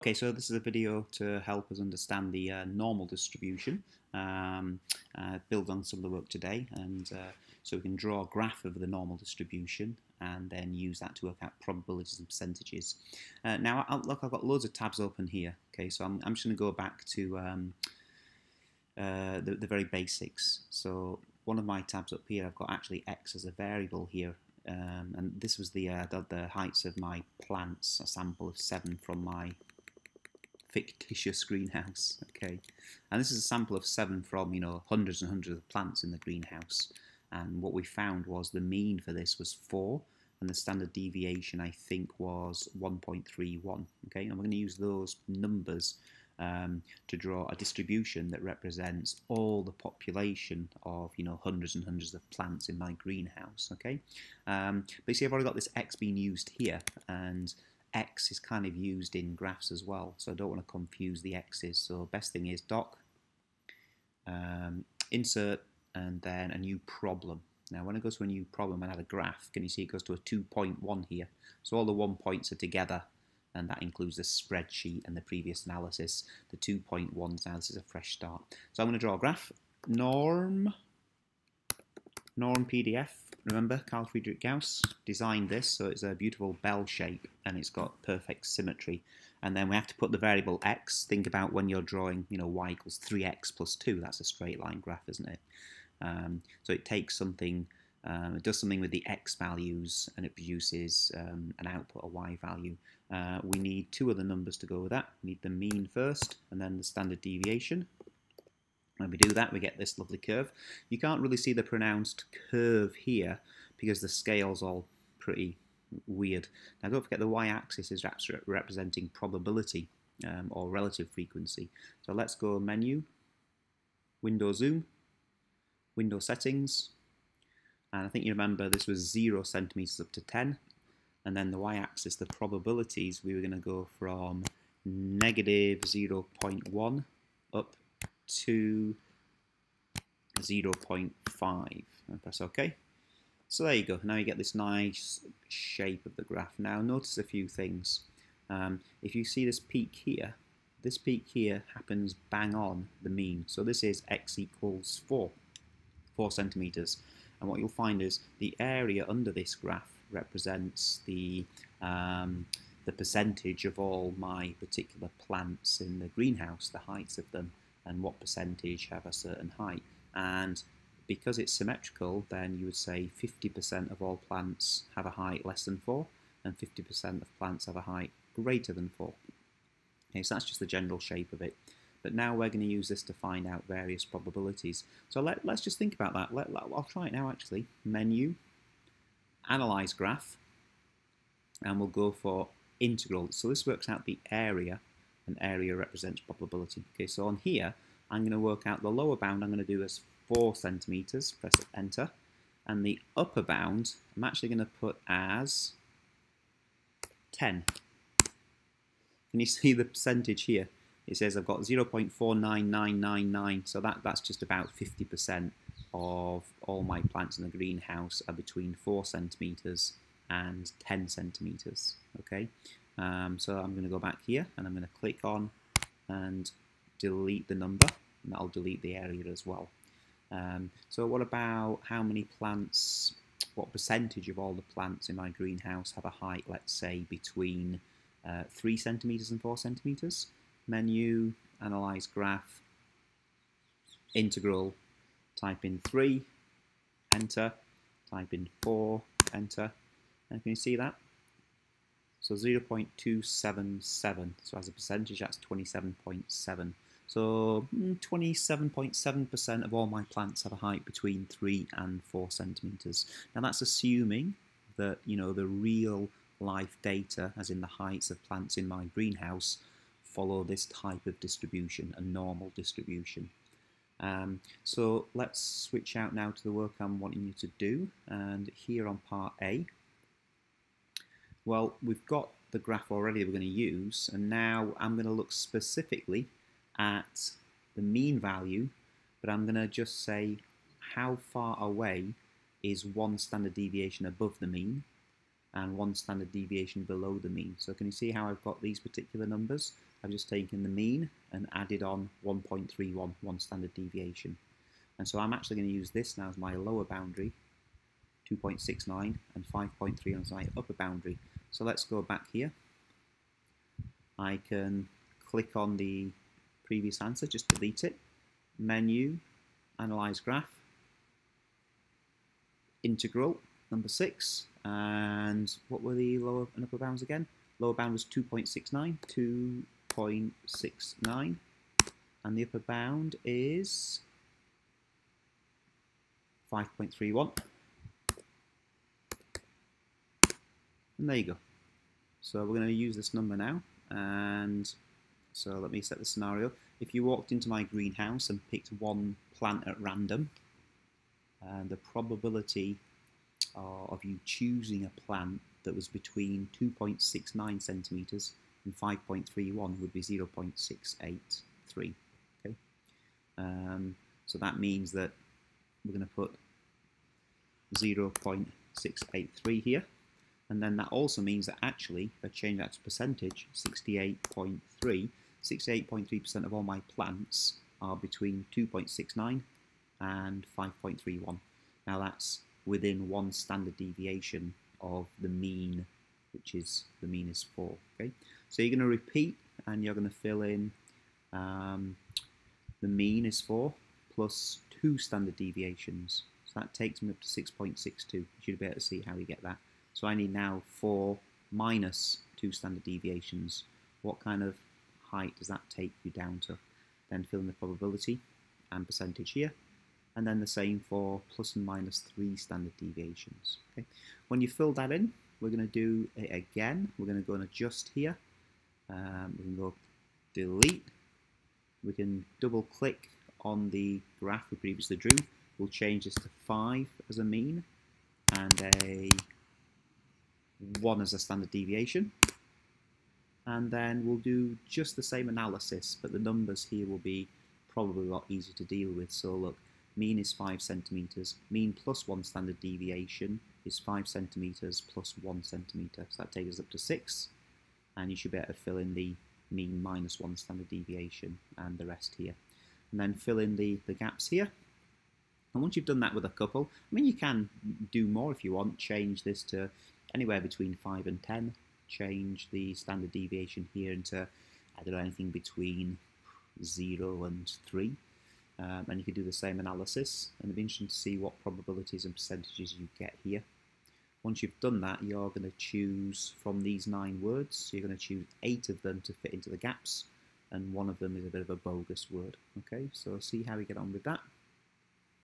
Okay, so this is a video to help us understand the uh, normal distribution, um, uh, build on some of the work today, and uh, so we can draw a graph of the normal distribution and then use that to work out probabilities and percentages. Uh, now, look, I've got loads of tabs open here, okay, so I'm, I'm just going to go back to um, uh, the, the very basics. So one of my tabs up here, I've got actually x as a variable here, um, and this was the, uh, the, the heights of my plants, a sample of seven from my fictitious greenhouse. Okay, and this is a sample of seven from you know hundreds and hundreds of plants in the greenhouse. And what we found was the mean for this was four, and the standard deviation I think was 1.31. Okay, and we're going to use those numbers um, to draw a distribution that represents all the population of you know hundreds and hundreds of plants in my greenhouse. Okay, um, but you see I've already got this x being used here, and x is kind of used in graphs as well, so I don't want to confuse the x's. So best thing is doc, um, insert, and then a new problem. Now when I go to a new problem and have a graph, can you see it goes to a 2.1 here? So all the one points are together, and that includes the spreadsheet and the previous analysis. The 2.1s now, is a fresh start. So I'm going to draw a graph. Norm, norm PDF, Remember, Carl Friedrich Gauss designed this, so it's a beautiful bell shape and it's got perfect symmetry. And then we have to put the variable x. Think about when you're drawing, you know, y equals 3x plus 2. That's a straight line graph, isn't it? Um, so it takes something, um, it does something with the x values and it produces um, an output, a y value. Uh, we need two other numbers to go with that. We need the mean first and then the standard deviation. When we do that, we get this lovely curve. You can't really see the pronounced curve here because the scale's all pretty weird. Now don't forget the y-axis is representing probability um, or relative frequency. So let's go menu, window zoom, window settings, and I think you remember this was 0 centimeters up to 10, and then the y-axis, the probabilities, we were going to go from negative 0.1 up to 0.5 and press OK. So there you go. Now you get this nice shape of the graph. Now notice a few things. Um, if you see this peak here, this peak here happens bang on the mean. So this is x equals 4, 4 centimeters. And what you'll find is the area under this graph represents the um, the percentage of all my particular plants in the greenhouse, the heights of them and what percentage have a certain height. And because it's symmetrical, then you would say 50% of all plants have a height less than 4, and 50% of plants have a height greater than 4. Okay, so that's just the general shape of it. But now we're going to use this to find out various probabilities. So let, us just think about that. Let, let, I'll try it now actually. Menu, Analyze Graph, and we'll go for integral. So this works out the area and area represents probability. Okay, so on here, I'm going to work out the lower bound I'm going to do as 4 centimeters, press enter, and the upper bound I'm actually going to put as 10. Can you see the percentage here? It says I've got 0.49999, so that, that's just about 50% of all my plants in the greenhouse are between 4 centimeters and 10 centimeters. Okay, um, so I'm going to go back here and I'm going to click on and delete the number and that'll delete the area as well. Um, so what about how many plants, what percentage of all the plants in my greenhouse have a height, let's say, between uh, 3 centimeters and 4 centimeters? Menu, analyze graph, integral, type in 3, enter, type in 4, enter, and can you see that? So 0.277, so as a percentage that's 27.7. So 27.7% mm, of all my plants have a height between 3 and 4 centimetres. Now that's assuming that, you know, the real life data, as in the heights of plants in my greenhouse, follow this type of distribution, a normal distribution. Um, so let's switch out now to the work I'm wanting you to do. And here on part A, well, we've got the graph already we're going to use, and now I'm going to look specifically at the mean value, but I'm going to just say how far away is one standard deviation above the mean, and one standard deviation below the mean. So can you see how I've got these particular numbers? I've just taken the mean and added on 1.31, one standard deviation. And so I'm actually going to use this now as my lower boundary, 2.69, and 5.3 as my upper boundary. So let's go back here. I can click on the previous answer, just delete it. Menu, Analyze Graph, Integral, number 6, and what were the lower and upper bounds again? Lower bound was 2.69, 2.69, and the upper bound is 5.31. And there you go. So we're going to use this number now, and so let me set the scenario. If you walked into my greenhouse and picked one plant at random, and the probability uh, of you choosing a plant that was between 2.69 centimeters and 5.31 would be 0.683. Okay, um, so that means that we're going to put 0.683 here, and then that also means that actually, if I change that to percentage, 68.3, 68.3% of all my plants are between 2.69 and 5.31. Now that's within one standard deviation of the mean, which is the mean is 4. Okay, so you're going to repeat and you're going to fill in um, the mean is 4 plus two standard deviations. So that takes me up to 6.62. You should be able to see how you get that. So I need now 4 minus two standard deviations. What kind of height does that take you down to? Then fill in the probability and percentage here and then the same for plus and minus three standard deviations. Okay. When you fill that in, we're going to do it again. We're going to go and adjust here. Um, we can go delete. We can double click on the graph we previously drew. We'll change this to 5 as a mean and a 1 as a standard deviation. And then we'll do just the same analysis, but the numbers here will be probably a lot easier to deal with. So look, mean is 5 centimeters. Mean plus 1 standard deviation is 5 centimeters plus 1 centimeter. So that takes us up to 6. And you should be able to fill in the mean minus 1 standard deviation and the rest here. And then fill in the, the gaps here. And once you've done that with a couple, I mean, you can do more if you want. Change this to anywhere between 5 and 10. Change the standard deviation here into, I don't know, anything between 0 and 3 um, and you can do the same analysis and it'll be interesting to see what probabilities and percentages you get here. Once you've done that, you're going to choose from these nine words, so you're going to choose eight of them to fit into the gaps, and one of them is a bit of a bogus word. Okay, so see how we get on with that.